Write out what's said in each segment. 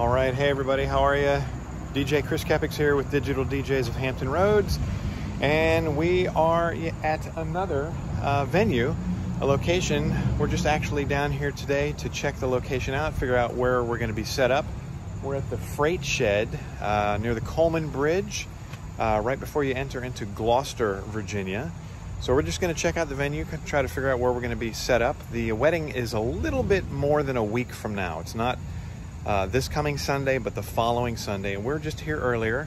All right, hey everybody, how are you? DJ Chris Kepics here with Digital DJs of Hampton Roads, and we are at another uh, venue, a location. We're just actually down here today to check the location out, figure out where we're going to be set up. We're at the Freight Shed uh, near the Coleman Bridge, uh, right before you enter into Gloucester, Virginia. So we're just going to check out the venue, try to figure out where we're going to be set up. The wedding is a little bit more than a week from now. It's not uh, this coming Sunday, but the following Sunday. And we're just here earlier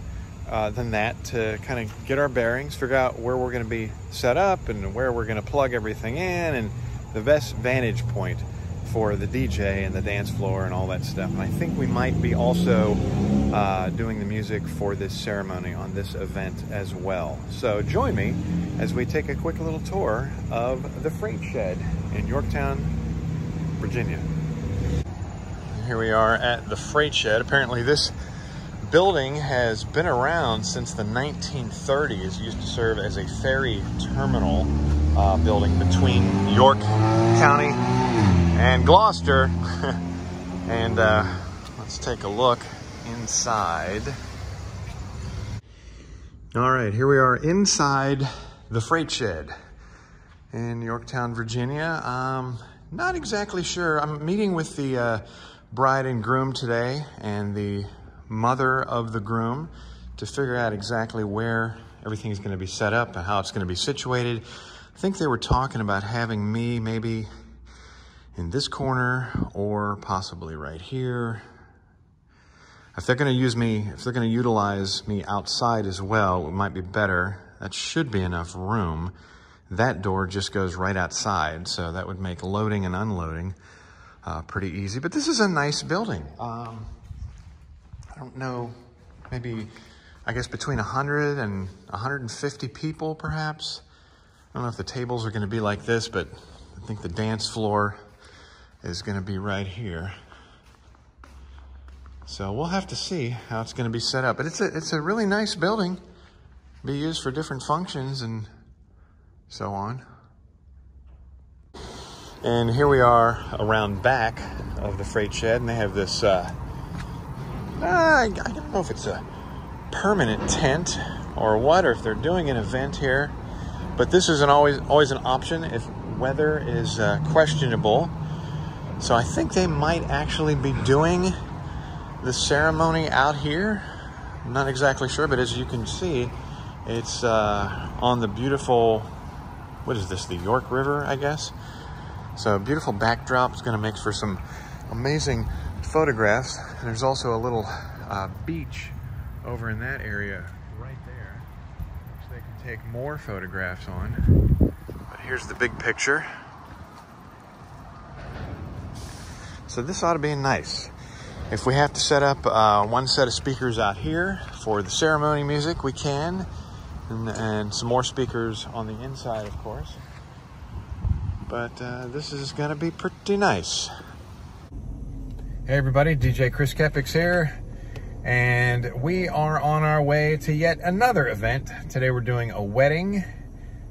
uh, than that to kind of get our bearings, figure out where we're going to be set up and where we're going to plug everything in and the best vantage point for the DJ and the dance floor and all that stuff. And I think we might be also uh, doing the music for this ceremony on this event as well. So join me as we take a quick little tour of the Freight Shed in Yorktown, Virginia. Here we are at the Freight Shed. Apparently this building has been around since the 1930s. It used to serve as a ferry terminal uh, building between York County and Gloucester. and uh, let's take a look inside. All right, here we are inside the freight shed in Yorktown, Virginia. Um, not exactly sure. I'm meeting with the uh, bride and groom today and the mother of the groom to figure out exactly where everything is going to be set up and how it's going to be situated. I think they were talking about having me maybe in this corner or possibly right here. If they're going to use me, if they're going to utilize me outside as well, it might be better. That should be enough room. That door just goes right outside, so that would make loading and unloading uh, pretty easy. But this is a nice building. Um, I don't know, maybe, I guess between 100 and 150 people perhaps. I don't know if the tables are going to be like this, but I think the dance floor is going to be right here. So we'll have to see how it's going to be set up. But it's a, it's a really nice building. Be used for different functions and so on. And here we are around back of the freight shed, and they have this, uh, uh, I don't know if it's a permanent tent or what, or if they're doing an event here. But this isn't always always an option if weather is uh, questionable so I think they might actually be doing the ceremony out here. I'm not exactly sure, but as you can see, it's uh, on the beautiful, what is this, the York River, I guess? So beautiful backdrop. is going to make for some amazing photographs. And there's also a little uh, beach over in that area right there, which they can take more photographs on. But here's the big picture. So this ought to be nice. If we have to set up uh, one set of speakers out here for the ceremony music, we can. And, and some more speakers on the inside, of course. But uh, this is to be pretty nice. Hey everybody, DJ Chris Kepics here. And we are on our way to yet another event. Today we're doing a wedding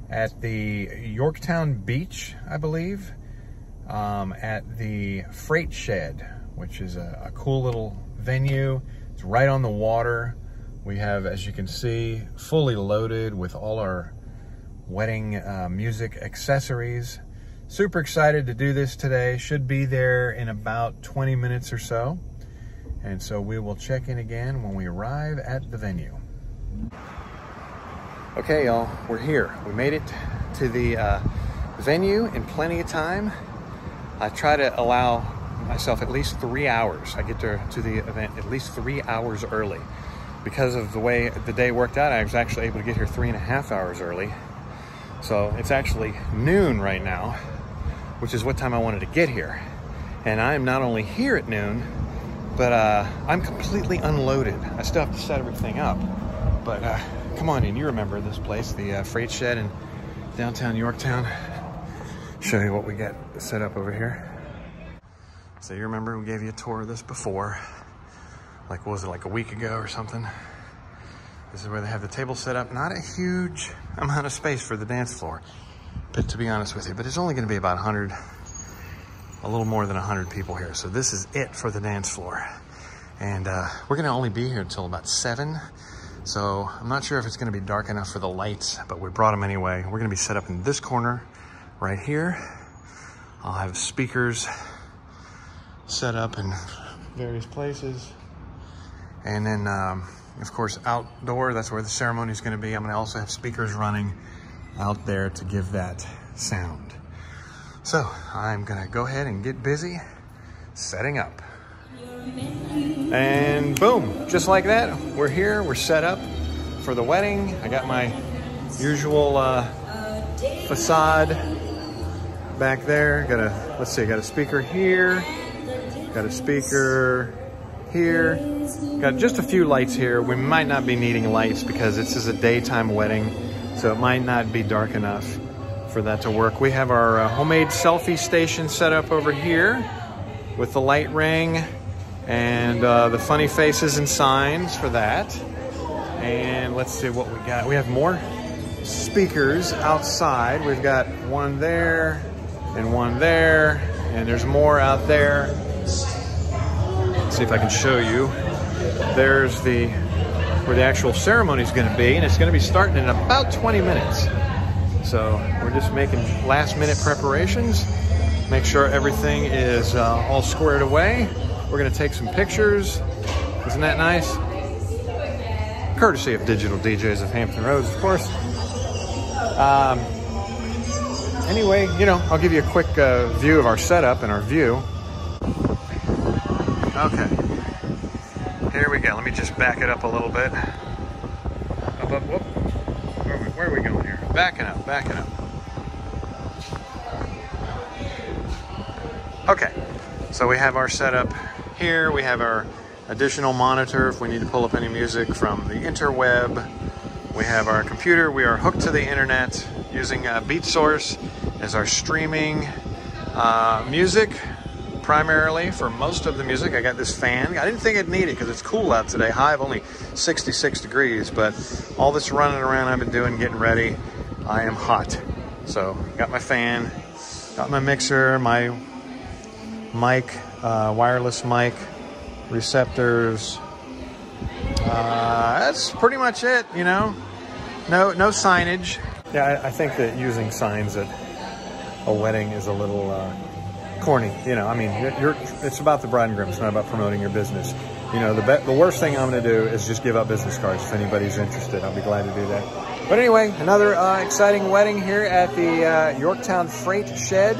at the Yorktown Beach, I believe um, at the Freight Shed, which is a, a, cool little venue. It's right on the water. We have, as you can see, fully loaded with all our wedding uh, music accessories. Super excited to do this today. Should be there in about 20 minutes or so. And so we will check in again when we arrive at the venue. Okay, y'all, we're here. We made it to the uh, venue in plenty of time. I try to allow myself at least three hours. I get to, to the event at least three hours early. Because of the way the day worked out, I was actually able to get here three and a half hours early. So it's actually noon right now, which is what time I wanted to get here. And I'm not only here at noon, but uh, I'm completely unloaded. I still have to set everything up. But uh, come on in, you remember this place, the uh, freight shed in downtown Yorktown show you what we got set up over here. So you remember we gave you a tour of this before, like was it like a week ago or something? This is where they have the table set up. Not a huge amount of space for the dance floor, but to be honest with you, but it's only gonna be about 100, a little more than 100 people here. So this is it for the dance floor. And uh, we're gonna only be here until about seven. So I'm not sure if it's gonna be dark enough for the lights, but we brought them anyway. We're gonna be set up in this corner right here. I'll have speakers set up in various places. And then, um, of course, outdoor, that's where the ceremony is going to be. I'm going to also have speakers running out there to give that sound. So I'm to go ahead and get busy setting up. And boom, just like that, we're here, we're set up for the wedding. I got my usual uh, facade back there. Got a, let's see, got a speaker here, got a speaker here, got just a few lights here. We might not be needing lights because this is a daytime wedding, so it might not be dark enough for that to work. We have our uh, homemade selfie station set up over here with the light ring and uh, the funny faces and signs for that. And let's see what we got. We have more speakers outside. We've got one there, and one there, and there's more out there. Let's see if I can show you. There's the where the actual ceremony is going to be, and it's going to be starting in about 20 minutes. So we're just making last minute preparations, make sure everything is uh, all squared away. We're going to take some pictures. Isn't that nice? Courtesy of Digital DJs of Hampton Roads, of course. Um, anyway, you know, I'll give you a quick uh, view of our setup and our view. Okay. Here we go. Let me just back it up a little bit. Up, up, whoop. Where are we, where are we going here? Backing up, backing up. Okay. So we have our setup here. We have our additional monitor if we need to pull up any music from the interweb. We have our computer. We are hooked to the internet using uh, BeatSource as our streaming uh, music primarily for most of the music. I got this fan. I didn't think I'd need it because it's cool out today. High of only 66 degrees, but all this running around I've been doing, getting ready, I am hot. So got my fan, got my mixer, my mic, uh, wireless mic, receptors. Uh, that's pretty much it, you know. No, no signage. Yeah, I, I think that using signs at a wedding is a little uh, corny. You know, I mean, you're, it's about the bride and groom. It's not about promoting your business. You know, the the worst thing I'm going to do is just give out business cards. If anybody's interested, I'll be glad to do that. But anyway, another uh, exciting wedding here at the uh, Yorktown Freight Shed,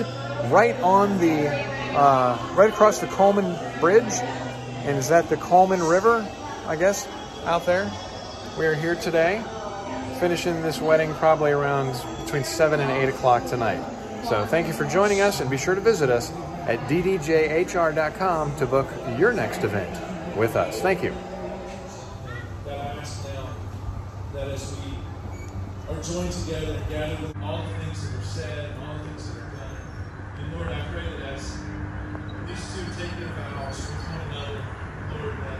right on the, uh, right across the Coleman Bridge. And is that the Coleman River, I guess, out there? We are here today, finishing this wedding probably around between 7 and 8 o'clock tonight. So thank you for joining us, and be sure to visit us at ddjhr.com to book your next event with us. Thank you. that I ask now that as we are joined together and gathered with all the things that were said and all the things that are done, and Lord, I pray that as these two take their vows with one another, Lord, that